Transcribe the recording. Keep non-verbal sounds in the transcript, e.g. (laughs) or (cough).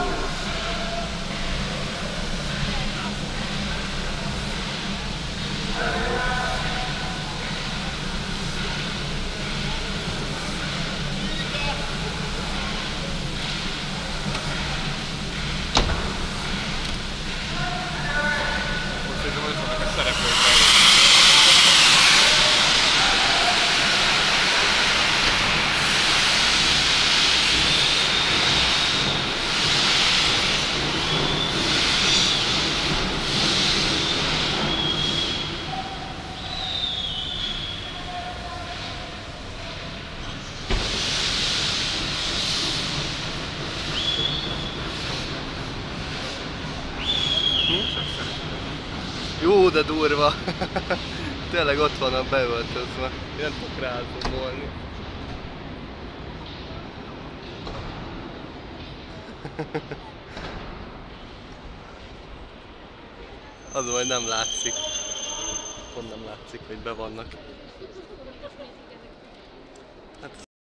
Ooh. Ú, de durva. (laughs) Tényleg ott vannak beöltözve. Én nem tudok rázoomolni. Az majd nem látszik. Pont nem látszik, hogy be vannak.